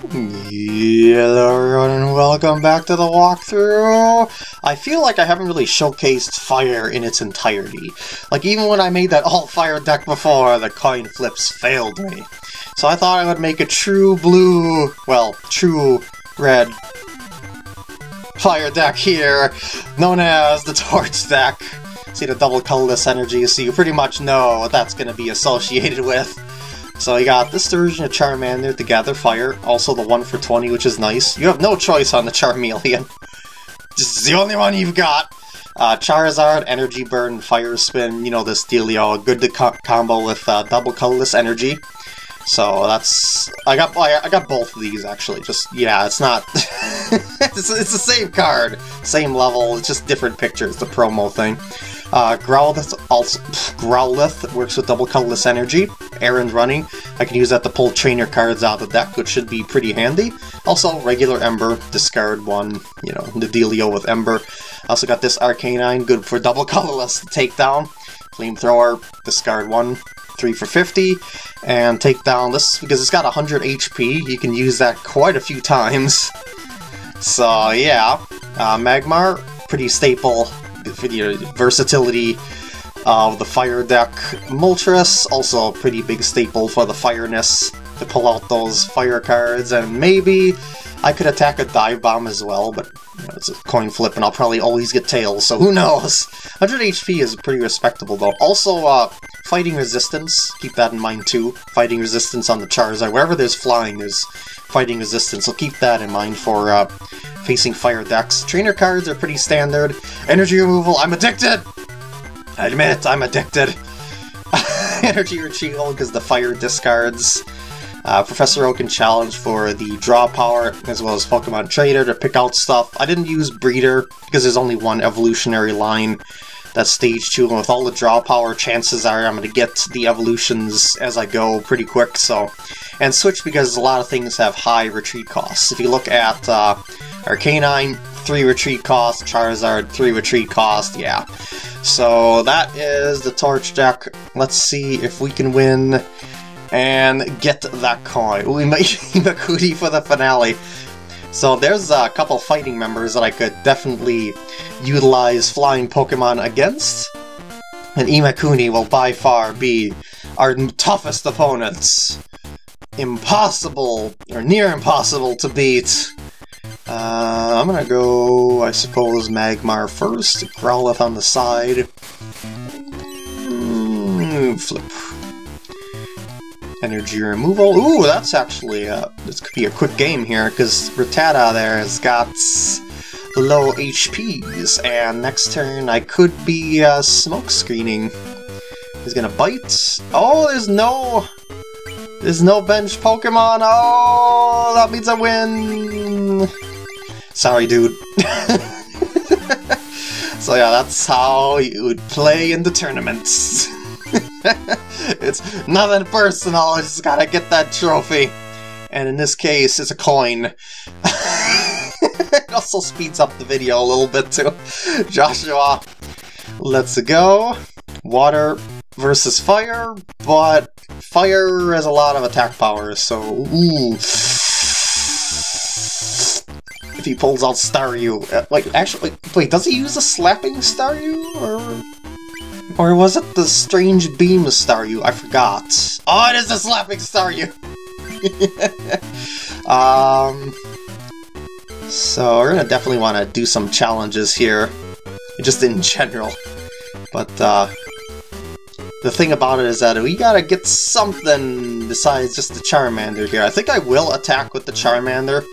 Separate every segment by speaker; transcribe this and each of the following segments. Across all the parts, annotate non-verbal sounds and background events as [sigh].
Speaker 1: Hello everyone and welcome back to the walkthrough! I feel like I haven't really showcased fire in its entirety. Like even when I made that all-fire deck before, the coin flips failed me. So I thought I would make a true blue, well, true red fire deck here, known as the torch deck. See the double colorless energy, so you pretty much know what that's going to be associated with. So I got this version of Charmander to gather fire, also the 1 for 20, which is nice. You have no choice on the Charmeleon. [laughs] This is the only one you've got. Uh, Charizard, Energy Burn, Fire Spin, you know this dealio, good to co combo with uh, double colorless energy. So that's I got I got both of these actually. Just yeah, it's not [laughs] it's, it's the same card, same level. It's just different pictures. The promo thing. Uh, Growlithe also Growlithe works with double colorless energy. Errand running. I can use that to pull trainer cards out of the deck, which should be pretty handy. Also, regular Ember, discard one. You know the dealio with Ember. Also got this Arcanine, good for double [laughs] colorless takedown. Flamethrower, discard one, 3 for 50, and take down this, because it's got 100 HP, you can use that quite a few times. [laughs] So yeah, uh, Magmar, pretty staple for the versatility of the fire deck. Moltres, also a pretty big staple for the fireness, to pull out those fire cards, and maybe I could attack a dive bomb as well, but you know, it's a coin flip and I'll probably always get tails, so who knows? [laughs] 100 HP is pretty respectable though. Also, uh, fighting resistance, keep that in mind too. Fighting resistance on the Charizard. Wherever there's flying, there's fighting resistance, so keep that in mind for uh, facing fire decks. Trainer cards are pretty standard. Energy removal, I'm addicted! I admit, I'm addicted. [laughs] Energy retrieval because the fire discards. Uh, Professor Oak and challenge for the draw power, as well as Pokemon Trader to pick out stuff. I didn't use Breeder, because there's only one evolutionary line that's stage 2, and with all the draw power, chances are I'm going to get the evolutions as I go pretty quick, so... And switch because a lot of things have high retreat costs. If you look at uh, Arcanine, 3 retreat cost, Charizard, 3 retreat cost, yeah. So that is the Torch deck. Let's see if we can win and get that coin. We made [laughs] Imakuni for the finale. So there's a couple fighting members that I could definitely utilize flying Pokemon against. And Imakuni will by far be our toughest opponents. Impossible, or near impossible to beat. Uh, I'm gonna go, I suppose, Magmar first, Growlithe on the side. Mm, flip energy removal. Ooh, that's actually, uh, this could be a quick game here, because Rattata there has got low HPs, and next turn I could be uh, smoke screening. He's gonna bite. Oh, there's no... There's no bench Pokemon! Oh, that means I win! Sorry, dude. [laughs] so yeah, that's how you would play in the tournaments. [laughs] it's nothing personal, I just gotta get that trophy. And in this case, it's a coin. [laughs] it also speeds up the video a little bit too. Joshua, let's go. Water versus fire, but fire has a lot of attack power, so ooh. If he pulls out Staryu, uh, like actually, wait, does he use a slapping Staryu or? Or was it the strange beam Staryu? I forgot. Oh, it is the slapping Staryu! [laughs] um, so we're gonna definitely want to do some challenges here, just in general. But uh, the thing about it is that we gotta get something besides just the Charmander here. I think I will attack with the Charmander,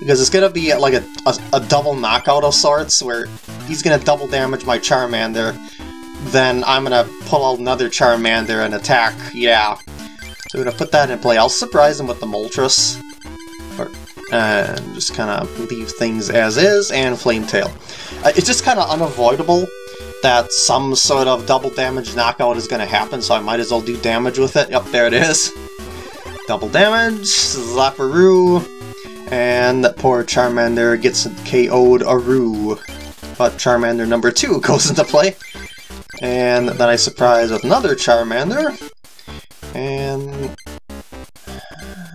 Speaker 1: because it's gonna be like a, a, a double knockout of sorts, where he's gonna double damage my Charmander, then I'm gonna pull out another Charmander and attack, yeah. So I'm gonna put that in play. I'll surprise him with the Moltres. Or, and just kind of leave things as is, and Flametail. Uh, it's just kind of unavoidable that some sort of double damage knockout is going to happen, so I might as well do damage with it. Yep, there it is. Double damage, Slapperoo, and that poor Charmander gets KO'd Aru. But Charmander number two [laughs] goes into play. And then I surprise with another Charmander. And...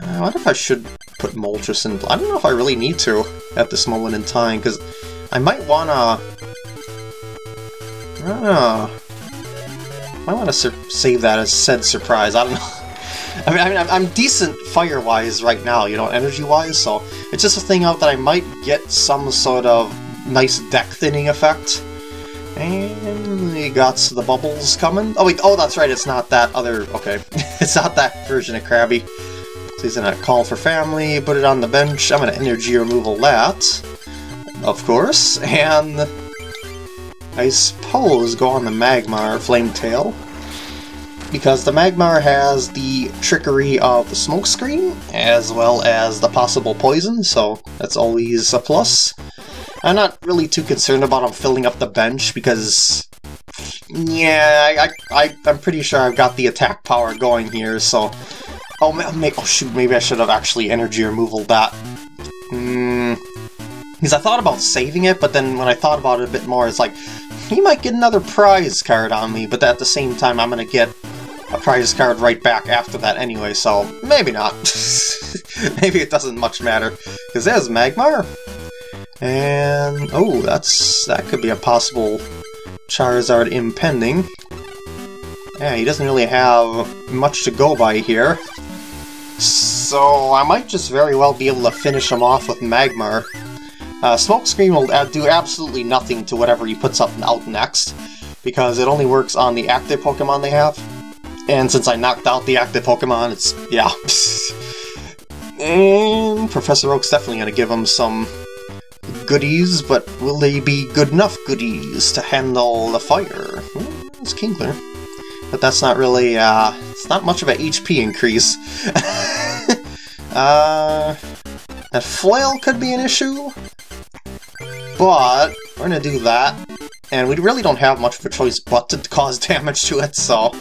Speaker 1: I wonder if I should put Moltres in... I don't know if I really need to at this moment in time, because I might want to... I. I want to save that as said surprise. I don't know. [laughs] I mean, I mean, I'm decent fire-wise right now, you know, energy-wise, so it's just a thing out that I might get some sort of nice deck thinning effect. And we got the bubbles coming. Oh wait, oh that's right, it's not that other, okay. [laughs] it's not that version of Krabby. He's gonna call for family, put it on the bench, I'm gonna energy removal that, of course, and I suppose go on the Magmar Flametail because the Magmar has the trickery of the smokescreen, as well as the possible poison, so that's always a plus. I'm not really too concerned about him filling up the bench, because... Yeah, I, I, I, am pretty sure I've got the attack power going here, so... Oh, may, oh shoot, maybe I should have actually energy removal that. Hmm... Because I thought about saving it, but then when I thought about it a bit more, it's like, he might get another prize card on me, but at the same time, I'm going to get a prize card right back after that anyway, so maybe not. [laughs] maybe it doesn't much matter. Because there's Magmar. And, oh, that's that could be a possible Charizard impending. Yeah, he doesn't really have much to go by here. So I might just very well be able to finish him off with Magmar. Uh, Smokescreen will do absolutely nothing to whatever he puts up out next, because it only works on the active Pokemon they have. And since I knocked out the active Pokemon, it's... yeah. [laughs] and Professor Oak's definitely going to give him some goodies, but will they be good enough goodies to handle the fire? Well, it's Kingler. But that's not really, uh, it's not much of an HP increase. [laughs] uh, that flail could be an issue, but we're gonna do that. And we really don't have much of a choice but to cause [laughs] damage to it, so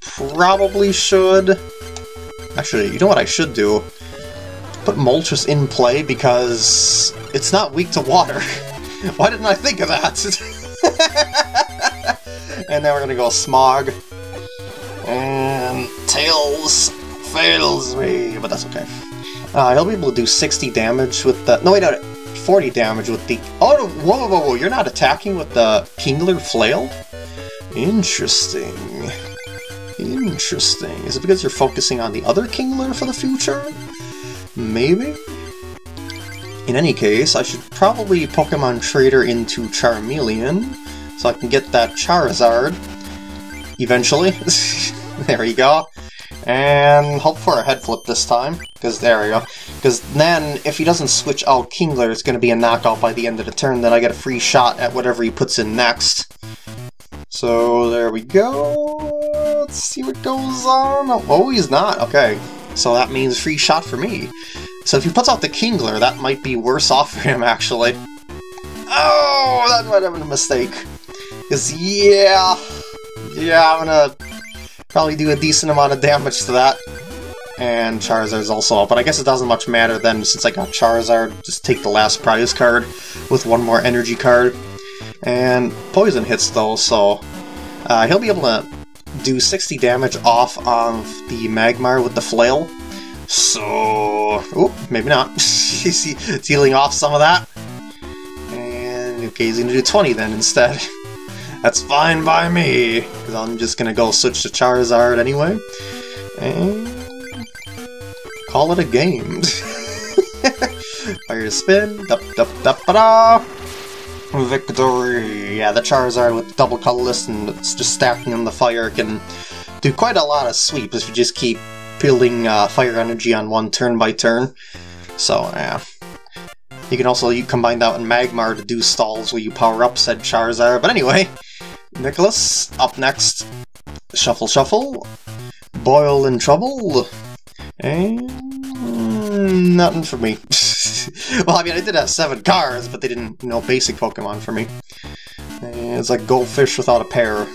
Speaker 1: probably should... Actually, you know what I should do? Put Moltres in play because it's not weak to water. [laughs] Why didn't I think of that? [laughs] and then we're gonna go Smog. And Tails fails me, but that's okay. Uh, he'll be able to do 60 damage with the... No, wait, no, 40 damage with the... Oh, whoa, whoa, whoa, you're not attacking with the Kingler Flail? Interesting. Interesting. Is it because you're focusing on the other Kingler for the future? Maybe? In any case, I should probably Pokemon Trader into Charmeleon, so I can get that Charizard eventually. [laughs] there you go. And hope for a head flip this time, because there we go. Because then, if he doesn't switch out Kingler, it's going to be a knockout by the end of the turn, then I get a free shot at whatever he puts in next. So there we go. Let's see what goes on. Oh, he's not. Okay. So that means free shot for me. So if he puts out the Kingler, that might be worse [laughs] off for him, actually. Oh, that might have been a mistake. Because, yeah... Yeah, I'm gonna probably do a decent amount of damage to that. And Charizard's also up, but I guess it doesn't much matter then, since I got Charizard. Just take the last prize card with one more energy card. And Poison hits, though, so uh, he'll be able to do 60 damage off of the Magmar with the Flail. So... Oop, maybe not. [laughs] he's healing off some of that. And okay, he's gonna do 20 then instead. [laughs] That's fine by me, because I'm just gonna go switch to Charizard anyway. And... Call it a game. [laughs] Fire spin, dup dup dup ba da Victory! Yeah, the Charizard with double colorless and just stacking on the fire can do quite a lot of sweep if you just keep building uh, fire energy on one turn by turn. So, yeah. You can also you combine that with Magmar to do stalls where you power up said Charizard. But anyway, Nicholas, up next. Shuffle, shuffle. Boyle in trouble. And nothing for me. [laughs] well, I mean, I did have seven cars, but they didn't, you know, basic Pokemon for me. It's like goldfish without a pair.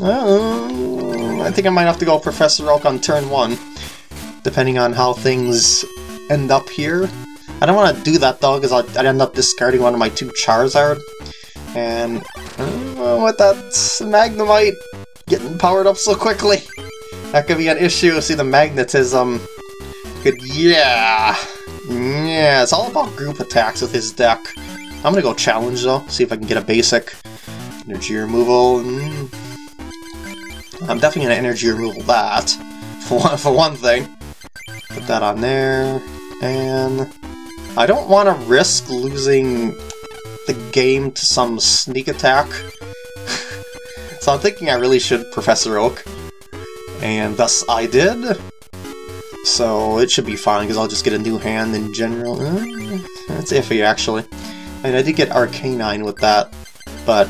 Speaker 1: Uh, I think I might have to go Professor Oak on turn one, depending on how things end up here. I don't want to do that though, because I'd end up discarding one of my two Charizard. And uh, with that Magnemite getting powered up so quickly, that could be an issue. See the magnetism Good, yeah! Yeah, it's all about group attacks with his deck. I'm gonna go challenge though, see if I can get a basic energy removal. Mm. I'm definitely gonna energy removal that, [laughs] for one, for one thing. Put that on there, and I don't want to risk losing the game to some sneak attack. [laughs] so I'm thinking I really should Professor Oak. And thus I did. So it should be fine, because I'll just get a new hand in general. Uh, that's iffy, actually. I mean, I did get Arcanine with that, but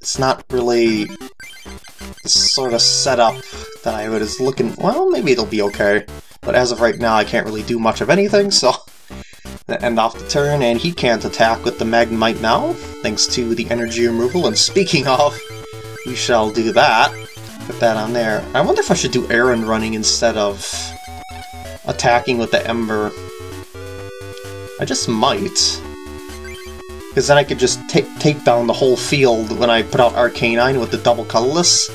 Speaker 1: it's not really the sort of setup that I was looking... Well, maybe it'll be okay. But as of right now, I can't really do much of anything, so... [laughs] end off the turn, and he can't attack with the Magnemite now, thanks to the energy removal. And speaking of, we shall do that. Put that on there. I wonder if I should do errand running instead of attacking with the Ember. I just might. Because then I could just take take down the whole field when I put out Arcanine with the double colorless.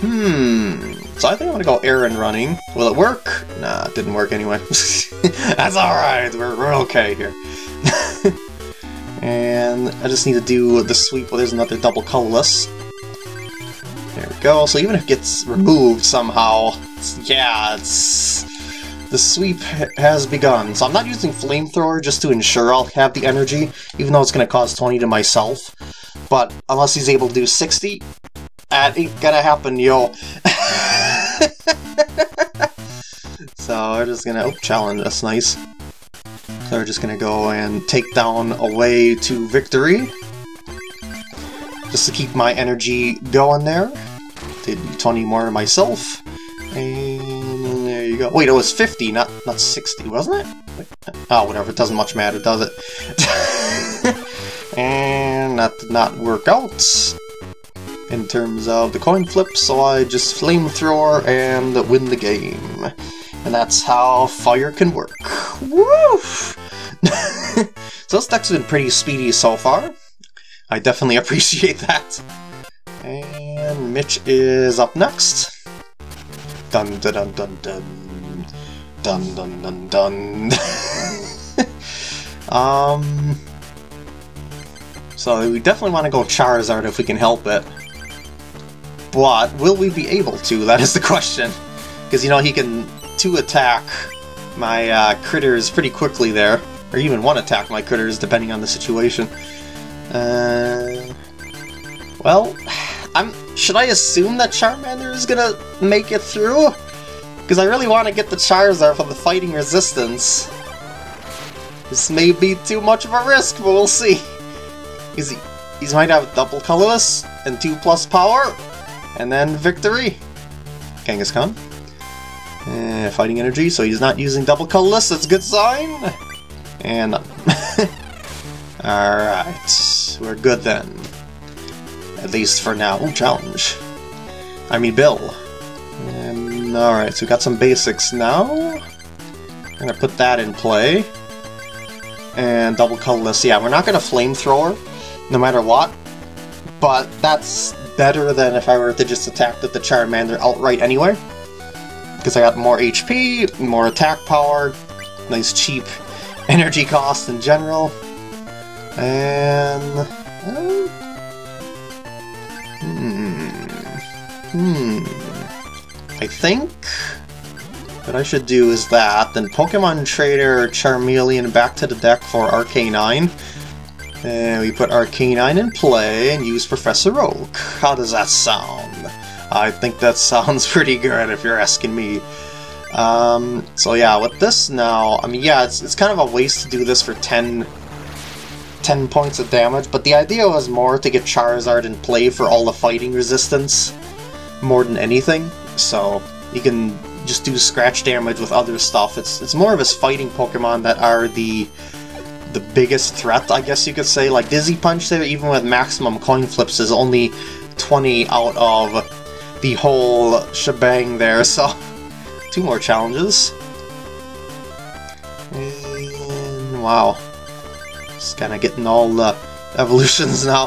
Speaker 1: Hmm. So I think I'm gonna go errand running. Will it work? Nah, it didn't work anyway. [laughs] That's alright, we're, we're okay here. [laughs] and I just need to do the sweep. Well, there's another double colorless. There we go. So even if it gets removed somehow, it's, yeah, it's the sweep has begun. So I'm not using Flamethrower just to ensure I'll have the energy, even though it's going to cost 20 to myself. But unless he's able to do 60, that ain't gonna happen, yo. [laughs] so we're just gonna... Oh, challenge, that's nice. So we're just gonna go and take down away to victory. Just to keep my energy going there. Did 20 more myself. And there you go. Wait, it was 50, not not 60, wasn't it? Oh, whatever, it doesn't much matter, does it? [laughs] and that did not work out in terms of the coin flip, so I just flamethrower and win the game. And that's how fire can work. Woof! [laughs] so this deck's been pretty speedy so far. I definitely [laughs] appreciate that. And Mitch is up next. Dun dun dun dun dun. Dun dun dun dun. [laughs] um... So we definitely want to go Charizard if we can help it. But will we be able to? That is the question. Because, you know, he can two-attack my uh, critters pretty quickly there. Or even one-attack my critters, depending on the situation. Uh, well, I'm. should I assume that Charmander is gonna make it through? Because I really want to get the Charizard for the fighting resistance. This may be too much of a risk, but we'll see. Is he? He might have double colorless and 2 plus power. And then victory! Kangaskhan. Uh, fighting energy, so he's not using double colorless, that's a good sign! And... [laughs] Alright, we're good then. At least for now. Ooh, challenge. I mean, Bill. Alright, so we got some basics now. I'm gonna put that in play. And double colorless. Yeah, we're not gonna flamethrower, no matter what. But that's better than if I were to just attack with the Charmander outright anyway. Because I got more HP, more attack power, nice cheap [laughs] energy cost in general. And... Uh, hmm... Hmm... I think... What I should do is that, then Pokemon Trader Charmeleon back to the deck for Arcanine, and we put Arcanine in play and use Professor Oak. How does that sound? I think that [laughs] sounds pretty good if you're asking me. Um, so yeah, with this now, I mean, yeah, it's, it's kind of a waste to do this for 10, 10 points of damage, but the idea was more to get Charizard in play for all the fighting resistance, more than anything, so you can just do scratch damage with other stuff. It's, it's more of his fighting Pokemon that are the the biggest threat, I guess you could say. Like Dizzy Punch there, even with maximum coin flips, is only 20 out of the whole shebang there, [laughs] so two more challenges. And wow. Just kind of getting all the [laughs] evolutions now.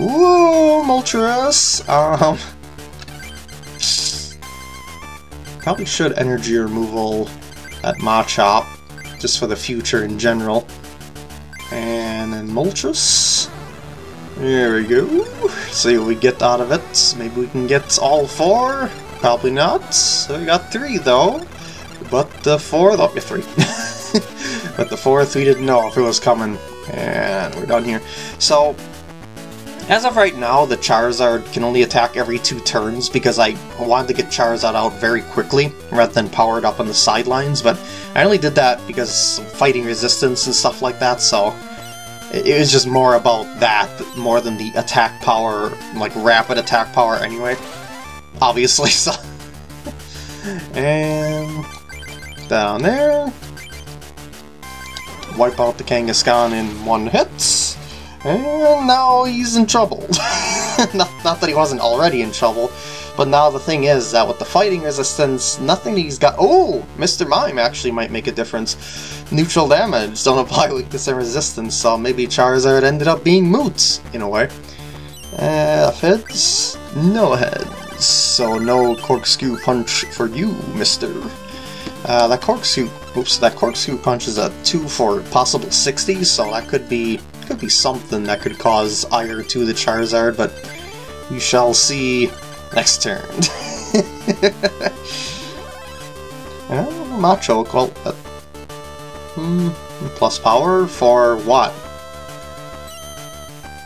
Speaker 1: Ooh, Moltres! Um... probably should energy removal at Machop, just for the future in general. And then Moltres. There we go. See what we get out of it. Maybe we can get all four. Probably not. So we got three though. But the fourth, oh, three [laughs] but the fourth, we didn't know if it was coming. And we're done here. So, as of right now, the Charizard can only attack every two turns because I wanted to get Charizard out very quickly rather than powered up on the sidelines, but I only did that because fighting resistance and stuff like that, so it was just more about that more than the attack power, like rapid attack power anyway. Obviously, [laughs] so. and down there. Wipe out the Kangaskhan in one hit. And now he's in trouble. [laughs] not, not that he wasn't already in trouble, but now the thing is that with the fighting resistance, nothing he's got... Oh! Mr. Mime actually might make a difference. Neutral damage don't [laughs] apply weakness and resistance, so maybe Charizard ended up being moot, in a way. Uh, heads? No heads. So no corkscrew punch for you, mister. Uh, that corkscrew, oops, that corkscrew punch is a 2 for possible 60, so that could be could be something that could cause ire to the Charizard, but we shall see next turn. [laughs] Machoke, well, uh, hmm, plus power for what?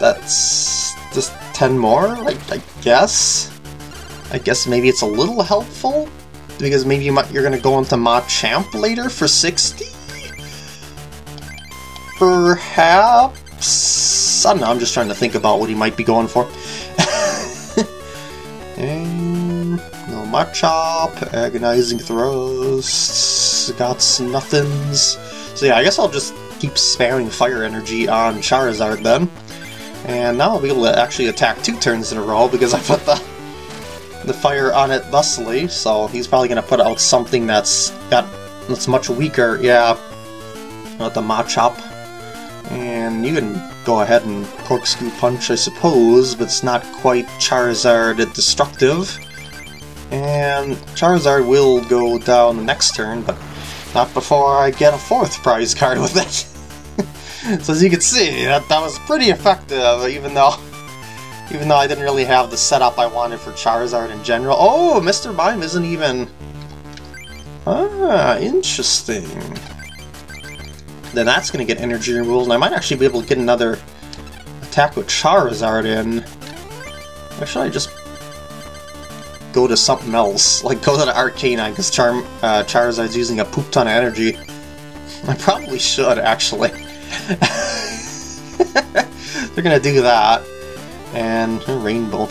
Speaker 1: That's just 10 more, I, I guess? I guess maybe it's a little helpful? Because maybe you might, you're going to go into Machamp later for 60? Perhaps? I don't know, I'm just trying to think about what he might be going for. Machop, Agonizing Thrust, got nothings. So yeah, I guess I'll just keep spamming Fire Energy on Charizard then. And now I'll be able to actually attack two turns in a row because [laughs] I put the the fire on it thusly, so he's probably to put out something that's got that's much weaker, yeah, not the Machop. And you can go ahead and Corkscrew Punch, I suppose, but it's not quite Charizard destructive. And Charizard will go down the next turn, but not before I get a fourth prize card with it. [laughs] so as you can see, that, that was pretty effective, even though [laughs] even though I didn't really have the setup I wanted for Charizard in general. Oh, Mr. Mime isn't even... Ah, interesting. Then that's going to get energy removal, and I might actually be able to get another attack with Charizard in. Or should I just go to something else? [laughs] Like, go to the Arcanine, because Charm, uh, Charizard's using a poop ton of energy. I probably should, actually. [laughs] They're gonna do that and rainbow.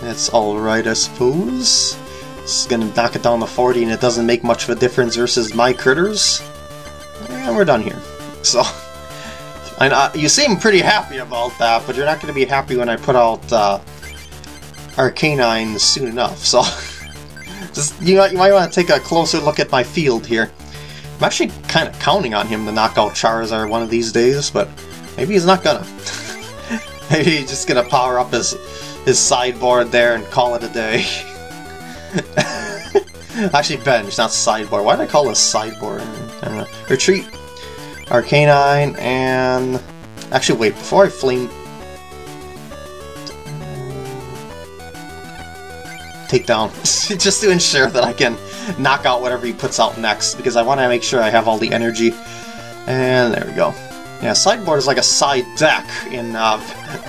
Speaker 1: That's alright, I suppose. It's gonna knock it down to 40 and it doesn't make much of a difference versus my critters. And we're done here. So, [laughs] and uh, you seem pretty happy about that, but you're not gonna be happy when I put out uh, Arcanine soon enough, so... [laughs] just you, might, you might want to take a closer look at my field here. I'm actually kind of counting on him to knock out Charizard one of these days, but maybe he's not gonna. [laughs] Maybe he's just gonna power up his his sideboard there and call it a day. [laughs] Actually, bench, not sideboard. Why did I call this sideboard? I don't know. Retreat, Arcanine, and... Actually, wait, before I flame... Take down, [laughs] just to ensure that I can knock out whatever he puts out next, because I want to make sure I have all the energy. And there we go. Yeah, sideboard is like a side deck in uh,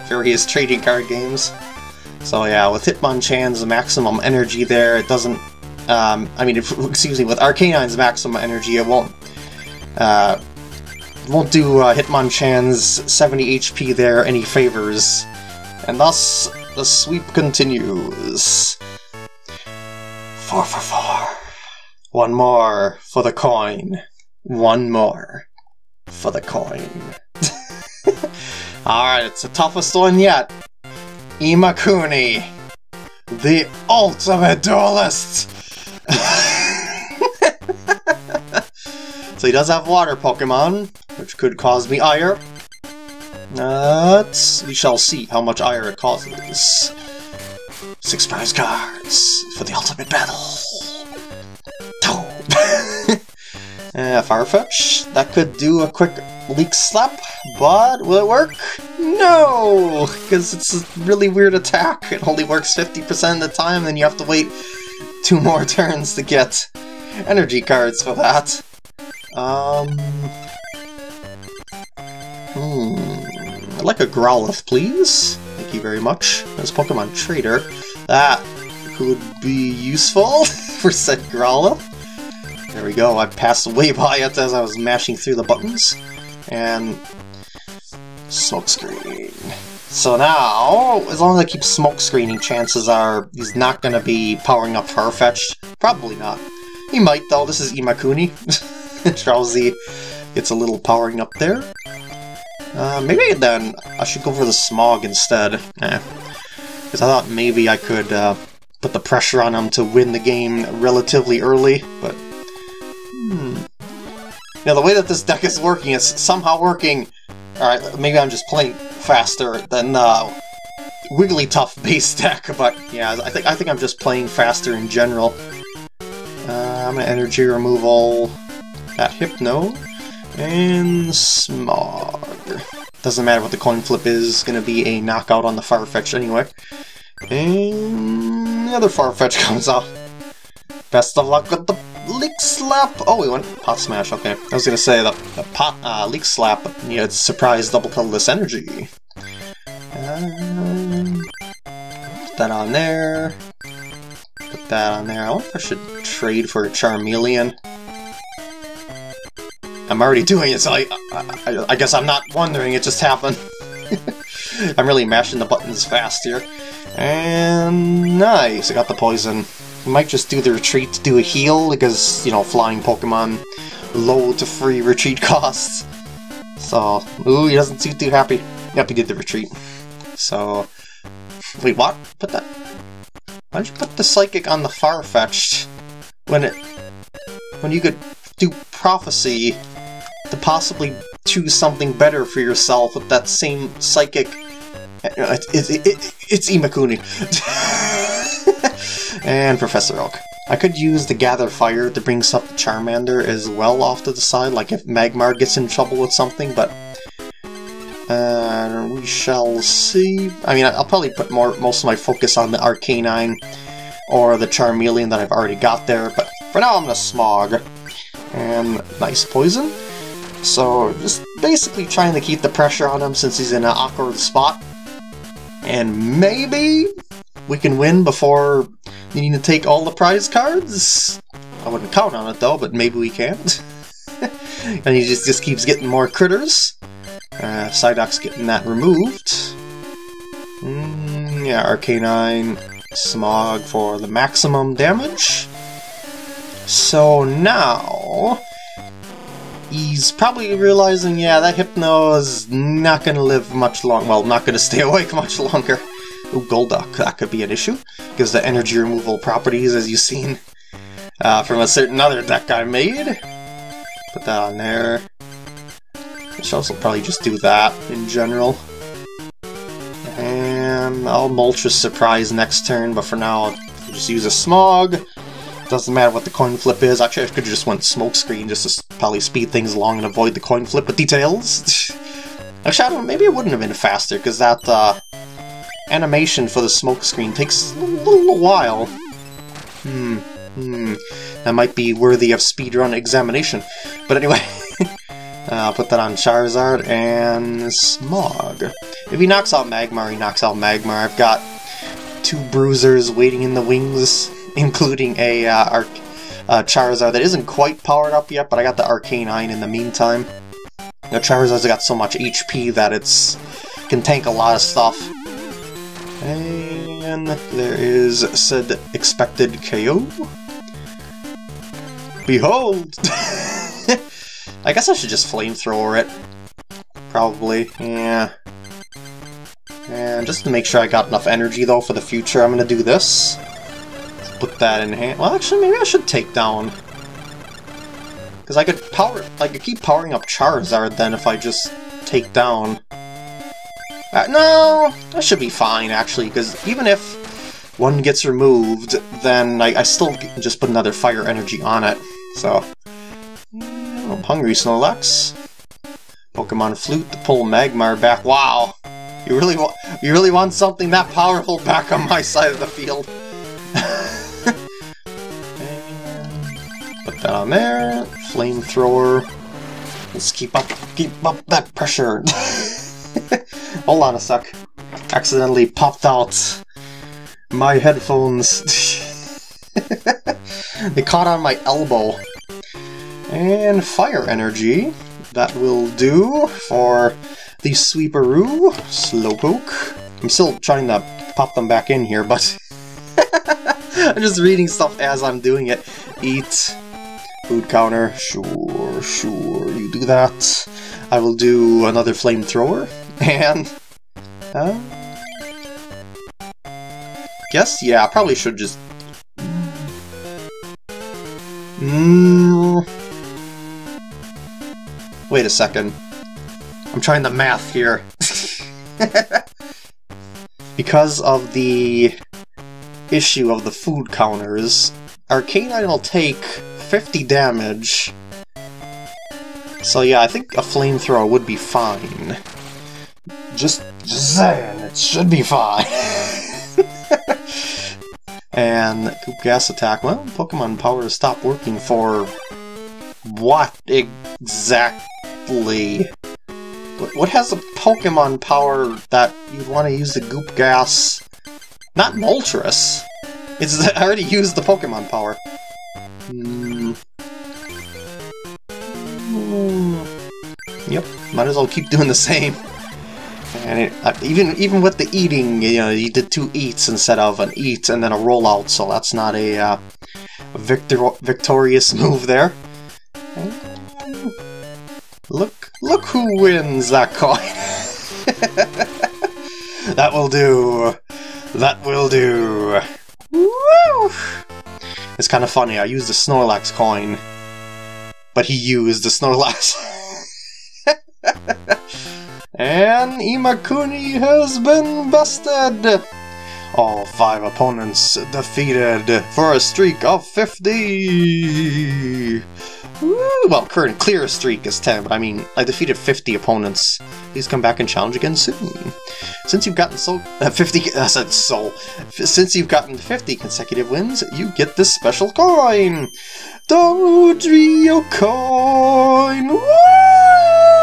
Speaker 1: [laughs] various trading card games. So yeah, with Hitmonchan's maximum energy there, it doesn't... Um, I mean, if, [laughs] excuse me, with Arcanine's maximum energy, it won't... Uh, won't do uh, Hitmonchan's 70 HP there any favors. And thus, the sweep continues. Four for four. One more for the coin. One more for the coin. [laughs] Alright, it's the toughest one yet. Imakuni, the ultimate duelist! [laughs] so he does have water Pokemon, which could cause me ire. But we shall see how much ire it causes. Six prize cards for the ultimate battle. [laughs] uh, Farfetch, that could do a quick leek slap, but will it work? No! Because it's a really weird attack. It only works 50% of the time, and you have to wait two more [laughs] turns to get energy cards for that. Um... Hmm... I'd like a Growlithe, please. Thank you very much. As Pokemon Trader, that could be useful [laughs] for said Growlithe. There we go, I passed way by it as I was mashing through the buttons. And... Smokescreen. So now, as long as I keep smoke screening, chances are he's not going to be powering up Farfetch'd. Probably not. He might, though. This is Imakuni. [laughs] Drowzee gets a little powering up there. Uh, maybe then I should go for the Smog instead. Eh. Because I thought maybe I could uh, put the pressure on him to win the game relatively early, but... Hmm. Now, the way that this deck is working, it's somehow working... Alright, maybe I'm just playing faster than uh, Wigglytuff [laughs] base deck, but yeah, I think I think I'm just playing faster in general. Uh, I'm gonna energy removal that Hypno and Smog. Doesn't matter what the coin flip is, it's gonna be a knockout on the Farfetch anyway. And the other Farfetch [laughs] comes out. Best of luck with the Leek Slap! Oh, we went Pot Smash, okay. I was gonna say, the, the Pot uh, Leek Slap, it's surprise double colorless energy. Um, put that on there. Put that on there. I wonder if I should trade for a Charmeleon. I'm already doing it, so I, I, I guess I'm not wondering, it just happened. [laughs] I'm really mashing the buttons fast here. And nice, I got the poison. Might just do the retreat to do a heal, because, you know, flying Pokemon low to free retreat [laughs] costs. So, ooh, he doesn't seem too happy. Yep, he did the retreat. So, wait, what? Put that... Why'd you put the Psychic on the Farfetch'd when it... when you could do Prophecy to possibly choose something better for yourself with that same Psychic... It, it, it, it it's Imakuni. [laughs] and Professor Oak. I could use the Gather Fire to bring up the Charmander as well off to the side, like if Magmar gets in trouble with something, but... Uh, we shall see. I mean, I'll probably put more most of my focus on the Arcanine or the Charmeleon that I've already got there, but for now I'm gonna Smog. And nice poison. So, just basically trying to keep the pressure on him since he's in an awkward spot. And maybe we can win before needing to take all the prize cards? I wouldn't count on it though, but maybe we can't. [laughs] and he just, just keeps getting more critters. Uh, Psyduck's getting that removed. Mm, yeah, Arcanine, Smog for the maximum damage. So now, he's probably realizing, yeah, that Hypno is not going to live much long. Well, not going [laughs] to stay awake much longer. Ooh, Golduck, that could be an issue. Gives the energy removal properties, as you've seen uh, from a certain other deck I made. Put that on there. I should also probably just do that in general. And I'll Moltres Surprise next turn, but for now I'll just use a Smog. Doesn't matter what the coin flip is. Actually, I could just went Smokescreen just to probably speed things along and avoid the coin flip with details. [laughs] Actually, I don't maybe it wouldn't have been faster, because that, uh, animation for the smokescreen takes a little while. Hmm, hmm, that might be worthy of speedrun examination. But anyway, [laughs] I'll put that on Charizard and Smog. If he knocks out Magmar, he knocks out Magmar. I've got two Bruisers waiting in the wings, including a uh, Arc uh, Charizard that isn't quite powered up yet, but I got the Arcanine in the meantime. The Charizard's got so much HP that it's can tank a lot of stuff. And there is said expected KO. Behold! [laughs] I guess I should just flamethrower it. Probably, yeah. And just to make sure I got enough energy though for the future, I'm gonna do this. Put that in hand. Well, actually, maybe I should take down. Because I could power, I could keep powering up Charizard then if I just take down uh, no, that should be fine, actually, because even if one gets removed, then I, I still just put another fire energy on it. So, I'm hungry, Snorlax. Pokemon Flute to pull Magmar back. Wow! You really want you really want something that powerful back on my side of the field. [laughs] that on there. Flamethrower. Let's keep up keep up that pressure. [laughs] Hold on a sec. Accidentally popped out my headphones. [laughs] they caught on my elbow. And fire energy. That will do for the Sweeperoo, Slowpoke. I'm still trying to pop them back in here, but [laughs] I'm just reading stuff as I'm doing it. Eat. Food counter. Sure, sure, you do that. I will do another flamethrower. [laughs] And... Uh, guess, yeah, I probably should just... Mm, Wait a second. I'm trying the math here. [laughs] because of the issue of the food counters, Arcanine will take 50 damage. So yeah, I think a flamethrower would be fine. Just, just saying, it should be fine. [laughs] and Goop Gas Attack, well, Pokemon Power stopped working for what exactly? What has a Pokemon power that you'd want to use the Goop Gas? Not Moltres! It's [laughs] I already used the Pokemon power. Hmm. Yep, might as well keep doing the same. And it, uh, even even with the eating, you know, you did two eats instead of an eat and then a rollout, so that's not a uh, victor victorious [laughs] move there. Look, look who wins that coin! [laughs] that will do! That will do! Woo! It's kind of funny, I used the Snorlax coin, but he used the Snorlax. [laughs] [laughs] and Imakuni has been busted! All five opponents defeated for a streak of 50! Woo! Well, current clear streak is 10, but I mean, I defeated 50 opponents. Please come back and challenge again soon. Since you've gotten so uh, 50, [laughs] I said so. Since you've gotten 50 consecutive wins, you get this special coin. Dodrio coin. Woo!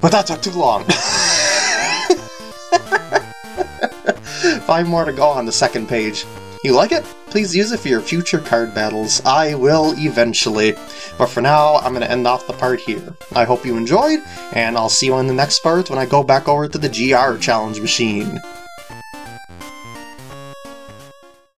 Speaker 1: But that took too long. [laughs] Five more to go on the second page. You like it? Please use it for your future card battles. I will eventually. But for now, I'm going to end off the part here. I hope you enjoyed, and I'll see you in the next part when I go back over to the GR challenge machine.